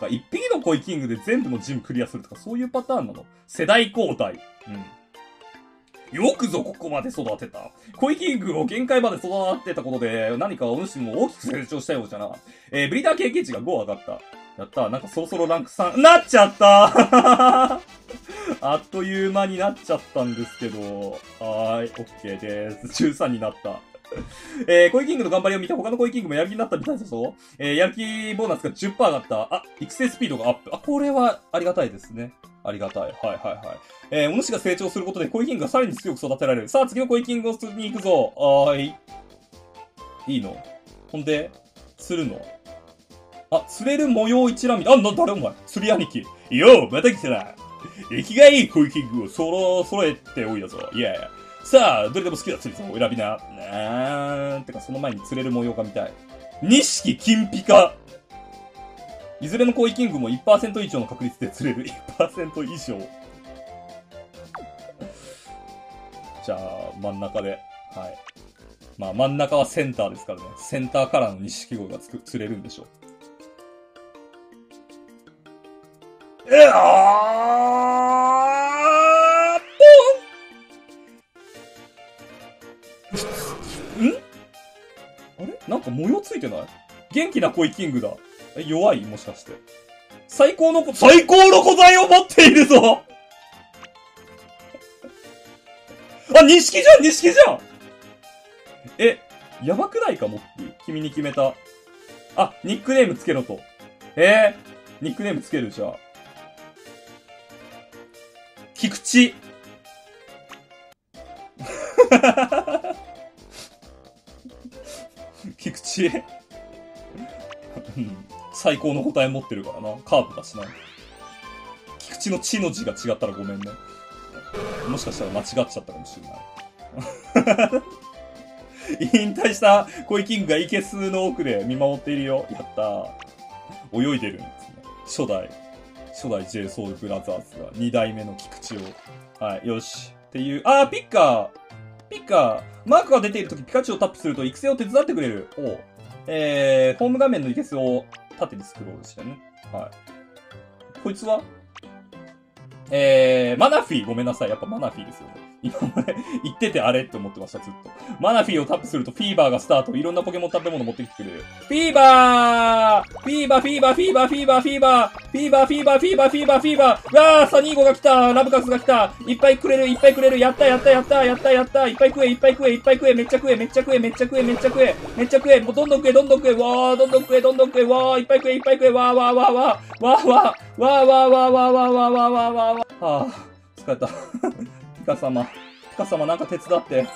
か一匹のコイキングで全部のジムクリアするとかそういうパターンなの？世代交代。うん。よくぞここまで育てた。コイキングを限界まで育てたことで、何かお主も大きく成長したようじゃな。えー、ブリーダー経験値が5上がった。やったなんかそろそろランク3、なっちゃった あっという間になっちゃったんですけど、はーい、OK です。13になった。えー、コイキングの頑張りを見て他のコイキングもやる気になったみたいだぞ。えー、やる気ボーナスが10%上がった。あ、育成スピードがアップ。あ、これはありがたいですね。ありがたい。はいはいはい。えー、お主が成長することでコイキングがさらに強く育てられる。さあ、次のコイキングを釣りに行くぞ。はーい。いいの？ほんで、釣るの？あ、釣れる模様一覧見あ、な、誰お前？釣り兄貴。よう、また来たな。生きがいいコイキングをそろ、揃えておいだぞ。いやいや。さあ、どれでも好きな釣りさんを選びな。なーん。てか、その前に釣れる模様が見たい。錦金ピカ。いずれのコイキングも1%以上の確率で釣れる。1%以上。じゃあ、真ん中で。はい。まあ、真ん中はセンターですからね。センターからの錦鯉がつく釣れるんでしょう。えあなんか模様ついてない？元気なコイキングだ。え、弱い？もしかして。最高のこ、最高の古材を持っているぞ あ、錦じゃん錦じゃんえ、やばくないか、モッキー？君に決めた。あ、ニックネームつけろと。えー、ニックネームつけるじゃあ。菊池。菊池うん最高の答え持ってるからな。カーブだしな。菊池の地の字が違ったらごめんね。もしかしたら間違っちゃったかもしれない。引退したコイキングがイケスの奥で見守っているよ。やったー。泳いでるんですね。初代、初代 j ソ o u l ブラザーズが2代目の菊池を。はい、よし。っていう、あー、ピッカーピッカーマークが出ているときピカチュウをタップすると育成を手伝ってくれる。おうえー、ホーム画面のいけすを縦にスクロールしてね。はい。こいつは？えー、マナフィーごめんなさい。やっぱマナフィーですよね。今まで言っててあれって思ってました、ずっと。マナフィーをタップするとフィーバーがスタート。いろんなポケモン食べ物持ってきてくれる。フィーバーフィーバーフィーバーフィーバーフィーバーフィーバーフィーバーフィーバーフィーバーフィーバーフィーバーわーサニーゴが来たラブカスが来たいっぱいくれるいっぱいくれるやったやったやったやったやったいっぱい食えいっぱい食えいっぱい食えめっちゃ食えめっちゃ食えめっちゃ食えめっちゃ食えめっちゃ食えもうどんどん食えどんどん食えわーどんどん食えどんどん食えわーいっぱい食えいっぱい食えわーわーわーわーわーわーわーわーわーわーわーわーわーわーわーわーわーはぁ疲れた。ピカ様。ピカ様なんか手伝って。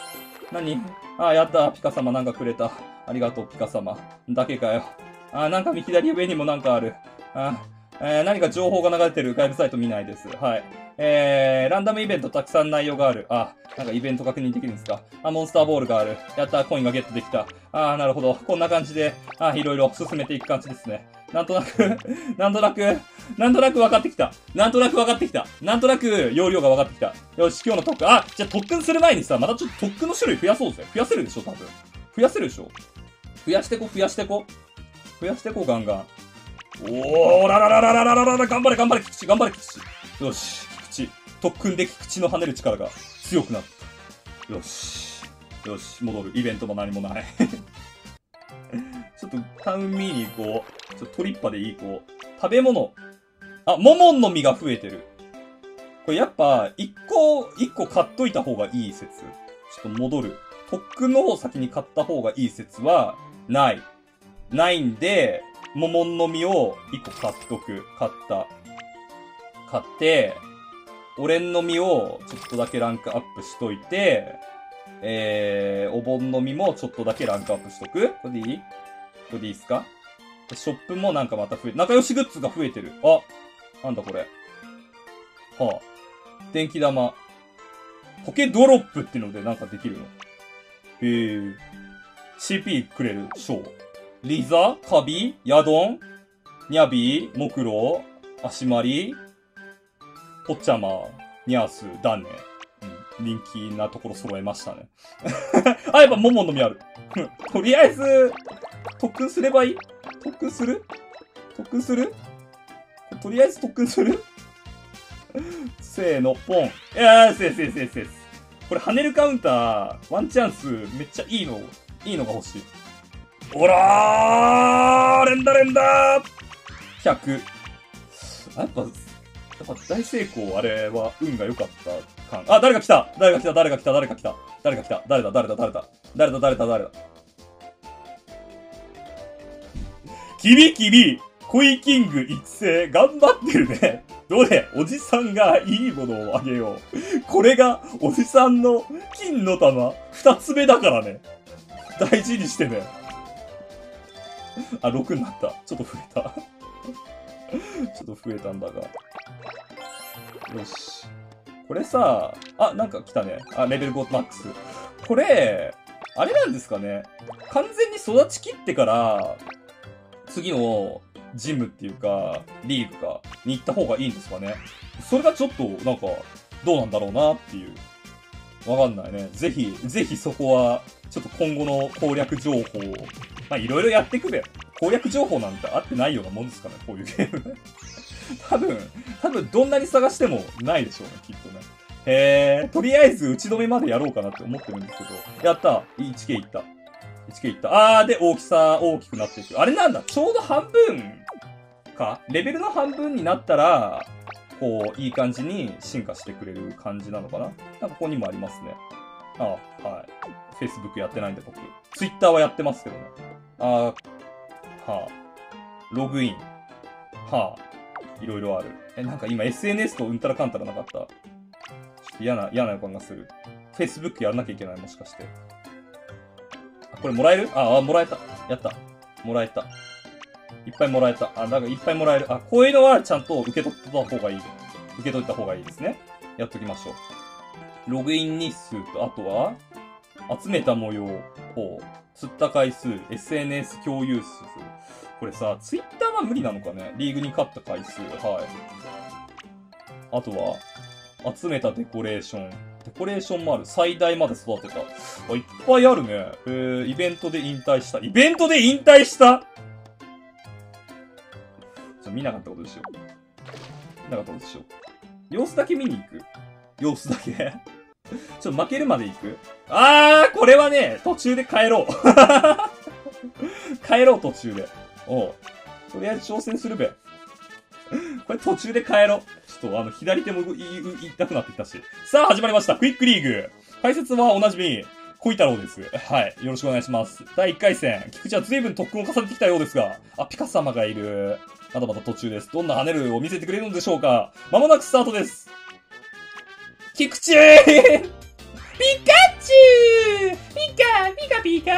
何？ああ、やった。ピカ様なんかくれた。ありがとう、ピカ様。だけかよ。ああ、なんか左上にもなんかある。あえー、何か情報が流れてる外部サイト見ないです。はい。えー、ランダムイベントたくさん内容がある。あ、なんかイベント確認できるんですか？あ、モンスターボールがある。やった、コインがゲットできた。あー、なるほど。こんな感じで、あいろいろ進めていく感じですね。なんとなく、なんとなく、なんとなく分かってきた。なんとなく分かってきた。なんとなく容量が分かってきた。よし、今日の特訓、あ、じゃあ特訓する前にさ、またちょっと特訓の種類増やそうぜ。増やせるでしょ、多分。増やせるでしょ。増やしてこ、増やしてこ。増やしてこ、ガンガン。おーららららららららら、頑張れ、頑張れ、菊池、頑張れ、菊池。よし、菊池。特訓で菊池の跳ねる力が強くなった。よし。よし、戻る。イベントも何もない。ちょっとタウンミーに行こう。ちょっとトリッパで行こう。食べ物。あ、モモンの実が増えてる。これやっぱ、一個、一個買っといた方がいい説。ちょっと戻る。特訓の方先に買った方がいい説は、ない。ないんで、モモンの実を一個買っとく。買った。買って、オレンの実をちょっとだけランクアップしといて、えー、お盆の実もちょっとだけランクアップしとく？これでいい？これでいいっすか？ショップもなんかまた増え、仲良しグッズが増えてる。あ、なんだこれ。はあ。電気玉。ポケドロップっていうのでなんかできるの？へえ。CP くれる、ショー。リザカビヤドンニャビモクロ足まりポッチャマニャースダネ。うん。人気なところ揃えましたね。あ、やっぱモモの実ある。とりあえず、特訓すればいい？特訓する？特訓する？とりあえず特訓する？せーの、ポン。いやー、せーせーせーせーこれ跳ねるカウンター、ワンチャンス、めっちゃいいの、いいのが欲しい。おらー連打連打 !100。やっぱ、やっぱ大成功、あれは運が良かった感。あ、誰が来た？誰が来た？誰が来た？誰が来た？誰が来た？誰だ？誰だ？誰だ？誰だ？誰だ？誰だ？キビキビコイキング育成、頑張ってるね。どれ？おじさんがいいものをあげよう。これが、おじさんの金の玉、二つ目だからね。大事にしてね。あ、6になった。ちょっと増えた。ちょっと増えたんだが。よし。これさ、あ、なんか来たね。あ、レベル5マックス。これ、あれなんですかね。完全に育ちきってから、次のジムっていうか、リーグか、に行った方がいいんですかね。それがちょっと、なんか、どうなんだろうなっていう。わかんないね。ぜひ、ぜひそこは、ちょっと今後の攻略情報を、まあ、いろいろやっていくれ。攻略情報なんてあってないようなもんですからね、こういうゲーム。多分、多分どんなに探してもないでしょうね、きっとね。へえ、とりあえず打ち止めまでやろうかなって思ってるんですけど。やった !1K いった。1K いった。あー、で、大きさ、大きくなっていく。あれなんだちょうど半分か？レベルの半分になったら、こう、いい感じに進化してくれる感じなのかな？なんかここにもありますね。ああはい。Facebook やってないんで僕。Twitter はやってますけどね。あはあ。ログイン。はあ。いろいろある。え、なんか今 SNS とうんたらかんたらなかった？ちょっと嫌な、嫌な予感がする。Facebook やらなきゃいけないもしかして。あ、これもらえる？あ、あ、もらえた。やった。もらえた。いっぱいもらえた。あ、なんかいっぱいもらえる。あ、こういうのはちゃんと受け取った方がいい。受け取った方がいいですね。やっときましょう。ログイン日数と、あとは、集めた模様、ほう、釣った回数、SNS 共有数。これさ、ツイッターは無理なのかね？リーグに勝った回数、はい。あとは、集めたデコレーション。デコレーションもある。最大まで育てた。あ、いっぱいあるね。えー、イベントで引退した。イベントで引退した、見なかったことでしょ。見なかったことでしょ。様子だけ見に行く？様子だけ？ちょっと負けるまで行く？あー、これはね、途中で帰ろう。帰ろう、途中で。おう。とりあえず挑戦するべ。これ途中で帰ろう。ちょっとあの、左手も痛くなってきたし。さあ、始まりました。クイックリーグ。解説はおなじみ、小太郎です。はい。よろしくお願いします。第1回戦。菊池は随分特訓を重ねてきたようですが。あ、ピカ様がいる。まだまだ途中です。どんな跳ねるを見せてくれるのでしょうかまもなくスタートです。菊池 ピカチュウピカピカピカ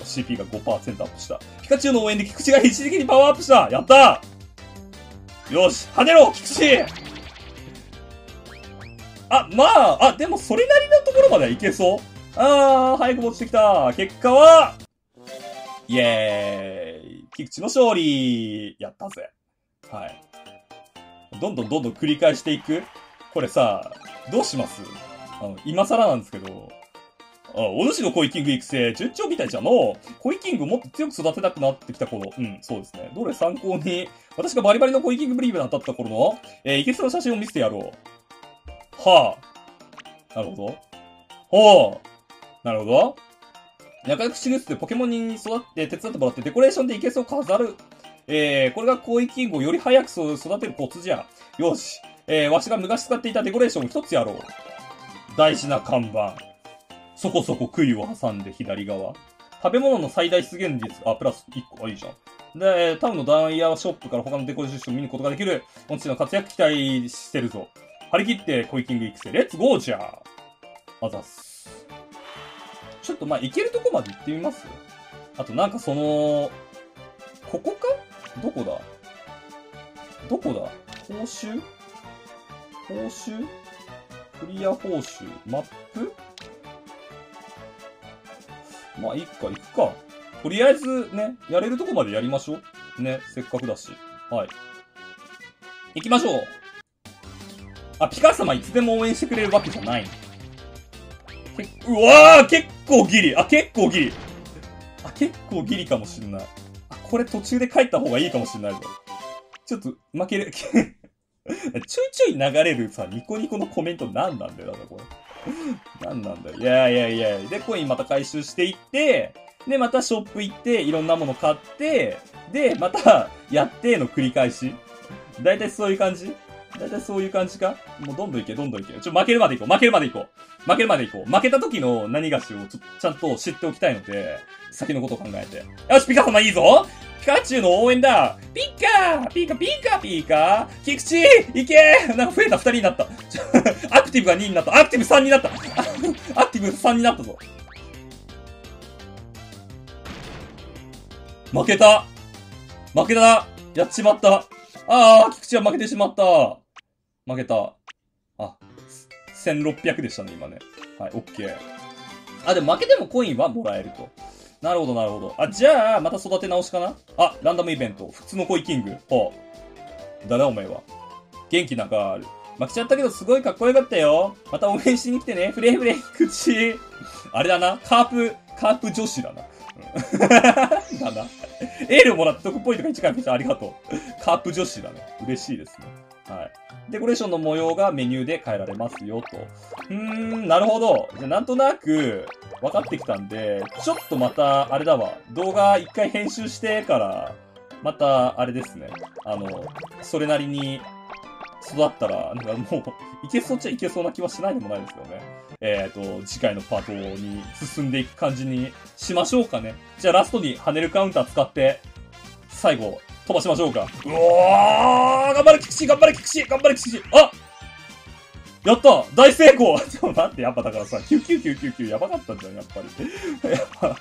CP が5%アップした。ピカチュウの応援で菊池が一時的にパワーアップしたやったよし跳ねろ菊池あ、まあ、あ、でもそれなりのところまではいけそう。あー、早く持ってきた。結果は、イェーイ。菊池の勝利やったぜ。はい。どんどんどんどん繰り返していくこれさ、どうします？あの、今更なんですけど、あ、お主のコイキング育成、順調みたいじゃの。コイキングもっと強く育てたくなってきた頃。うん、そうですね。どれ参考に、私がバリバリのコイキングブリーブに当たった頃の、えー、いけそう写真を見せてやろう。はあ。なるほど。ほう。なるほど。仲良くシリーズでポケモンに育って手伝ってもらってデコレーションでいけそう飾る。えー、これが広域キングをより早く育てるコツじゃ。よし。えー、わしが昔使っていたデコレーションを一つやろう。大事な看板。そこそこ杭を挟んで左側。食べ物の最大出現率、あ、プラス1個、あ、いいじゃん。で、タウンのダイヤショップから他のデコレーションを見ることができる。本日の活躍期待してるぞ。張り切ってコイキング育成。レッツゴーじゃあざっす。ちょっとまあ、行けるとこまで行ってみますあとなんかその、ここか？どこだ？どこだ？報酬？報酬？クリア報酬？マップ？まあ、いっか、行くか。とりあえずね、やれるとこまでやりましょう。ね、せっかくだし。はい。行きましょうあ、ピカ様いつでも応援してくれるわけじゃない。うわー結構ギリあ、結構ギリあ、結構ギリかもしんない。あ、これ途中で帰った方がいいかもしんないぞ。ちょっと負ける。ちょいちょい流れるさ、ニコニコのコメント何なんだよ、だからこれ。何なんだよ。いやいやいやで、コインまた回収していって、で、またショップ行って、いろんなもの買って、で、また、やっての繰り返し。だいたいそういう感じだいたいそういう感じか？もうどんどんいけ、どんどんいけ。ちょ、負けるまで行こう。負けるまで行こう。負けるまで行こう。負けた時の何がしをちょ、ちゃんと知っておきたいので、先のことを考えて。よし、ピカ様いいぞピカチュウの応援だピッカーピカピカピカ菊池いけなんか増えた2人 になった。アクティブが2になった。アクティブ3になった。アクティブ3になったぞ。負けた負けたやっちまったああ、菊池は負けてしまった負けた。あ、1600でしたね、今ね。はい、OK。あ、でも負けてもコインはもらえると。なるほど、なるほど。あ、じゃあ、また育て直しかな？あ、ランダムイベント。普通の恋キング。ほう。誰お前は？元気なんかある。負けちゃったけどすごいかっこよかったよ。また応援しに来てね。フレフレ、口。あれだな。カープ、カープ女子だな。だな。エールをもらって得ポイントが1回増えた。ありがとう。カープ女子だね。嬉しいですね。はい。デコレーションの模様がメニューで変えられますよ、と。うーん、なるほど。じゃ、なんとなく、分かってきたんで、ちょっとまた、あれだわ。動画一回編集してから、また、あれですね。あの、それなりに育ったら、なんかもう、いけそうっちゃいけそうな気はしないでもないですよね。えっ、ー、と、次回のパートに進んでいく感じにしましょうかね。じゃあラストに跳ねるカウンター使って、最後、飛ばしましょうか。うおー頑張れ、菊池頑張れ、菊池頑張れ、菊池あやった大成功 ちょっと待って、やっぱだからさ、99999やばかったんじゃん、やっぱり。やっぱ、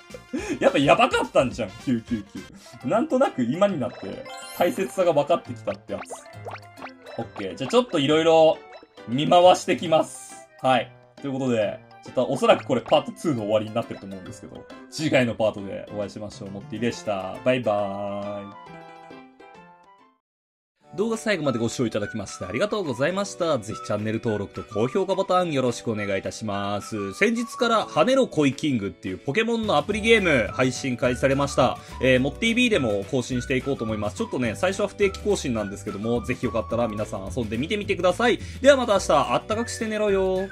やっぱやばかったんじゃん、999。なんとなく今になって大切さが分かってきたってやつ。オッケー。じゃあちょっといろいろ見回してきます。はい。ということで、ちょっとおそらくこれパート2の終わりになってると思うんですけど、次回のパートでお会いしましょう。もっていでした。バイバーイ。動画最後までご視聴いただきましてありがとうございました。ぜひチャンネル登録と高評価ボタンよろしくお願いいたします。先日から羽ネロ恋キングっていうポケモンのアプリゲーム配信開始されました。えー、モッ TV でも更新していこうと思います。ちょっとね、最初は不定期更新なんですけども、ぜひよかったら皆さん遊んでみてみてください。ではまた明日、あったかくして寝ろよ。